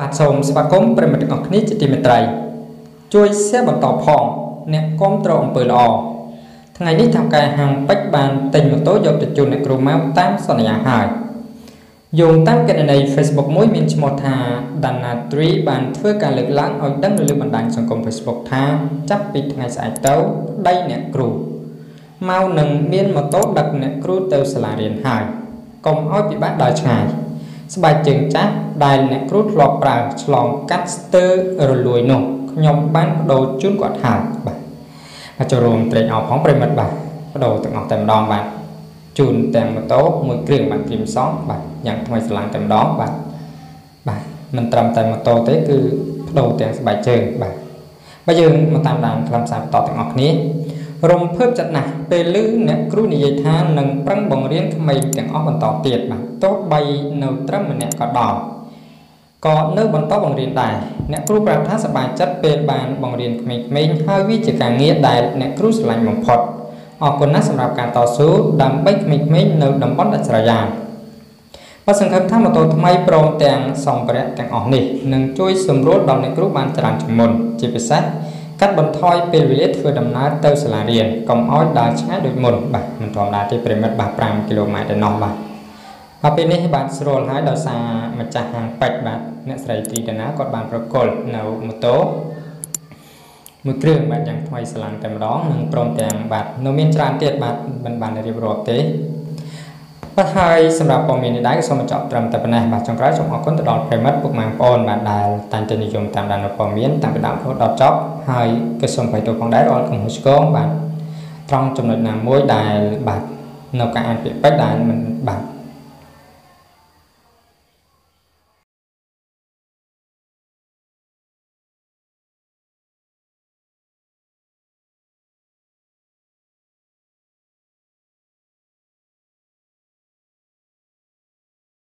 បាទសូមស្វាគមន៍ប្រិយមិត្តទាំងអស់គ្នាជាទីមេត្រីជួយ share បន្តផង អ្នកគ្រប់គ្រងអំពើល្អថ្ងៃនេះថៅកែហាងពេជ្របានទិញម៉ូតូយកទៅជូនអ្នកគ្រូម៉ៅតាមសន្យាហើយយោងតាមកណនី Facebook មួយមានឈ្មោះថា Dana 3បានធ្វើការលើកឡើងឲ្យដឹងនៅលើបណ្ដាញសង្គម Facebook ថាចាប់ពីថ្ងៃស្អែកទៅប្តីអ្នកគ្រូម៉ៅនឹងមានម៉ូតូដឹកអ្នកគ្រូទៅសាលារៀនហើយកុំឲ្យពិបាកដើរឆ្ងាយ ស្បែកជើងចាស់ដែលអ្នកគ្រូធ្លាប់ប្រើឆ្លងកាត់ស្ទើរលួយនោះខ្ញុំបានបដូរជូនគាត់ហើយបាទអាចចូលរួមត្រេកអរផងប្រិមិត្តបាទបដូរទាំងអស់តែម្ដងបាទជូនទាំងម៉ូតូមួយគ្រឿងបាទព្រីមសងបាទយ៉ាងថ្មីស្រឡាញ់តែម្ដងបាទបាទមិនត្រឹមតែម៉ូតូទេគឺបដូរទាំងស្បែកជើងបាទបើយើងមកតាមដានខ្លឹមសារបន្តទាំងអស់គ្នា រំភើបចិត្តណាស់ពេលឮអ្នកគ្រូនិយាយថានឹងប្រឹងបង្រៀនក្មេងទាំងអស់បន្តទៀតបាទទោះបីនៅត្រឹមម្នាក់ក៏ដោយក៏នៅបន្តបង្រៀនដែរអ្នកគ្រូប្រាប់ថាសប្បាយចិត្តពេលបានបង្រៀនក្មេងៗហើយវាជាការងារដែលអ្នកគ្រូស្រឡាញ់បំផុតអរគុណណាស់សម្រាប់ការតស៊ូដើម្បីក្មេងៗនៅតំបន់ដាច់ស្រយាលបើសង្ឃឹមថាម៉ូតូថ្មីព្រមទាំងសម្ភារៈទាំងអស់នេះនឹងជួយសម្រួលដល់អ្នកគ្រូបានច្រើនជាងមុនជាពិសេស កាត់បន្ថយពេលវេលាធ្វើដំណើរទៅសាលារៀនកុំឲ្យដើរឆ្ងាយដូចមុនបាទមិនធម្មតាទេប្រិមិត្តបាទ5គីឡូម៉ែត្រឯណោះបាទបាទពេលនេះបាទស្រួលហើយដោយសារម្ចាស់ហាងពេជ្របាទអ្នកស្រីត្រីតាណាគាត់បានប្រកល់នៅម៉ូតូមួយគ្រឿងបាទយ៉ាងថ្មីស្លាំងតែម្ដងនិងព្រមទាំងបាទនៅមានច្រើនទៀតបាទមិនបានរៀបរាប់ទេ បាទហើយសម្រាប់ព័ត៌មាននេះដែរក៏សូមបញ្ចប់ត្រឹមតែប៉ុណ្ណេះបាទចុងក្រោយសូមអរគុណទៅដល់ប្រិមិត្តពុកម៉ែបងប្អូនបាទដែលតែងតែនិយមតាមដានព័ត៌មានតាំងពីដើមរហូតដល់ចប់ហើយក៏សូមបៃតងផងដែររាល់កំហុសឆ្គងបាទត្រង់ចំណុចណាមួយដែលបាទនៅការអានពាក្យពេចន៍ដែលមិនបាទ